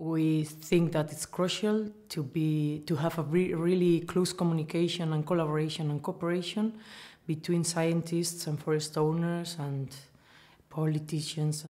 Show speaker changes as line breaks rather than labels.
We think that it's crucial to be to have a re- really close communication and collaboration and cooperation between scientists and forest owners and politicians.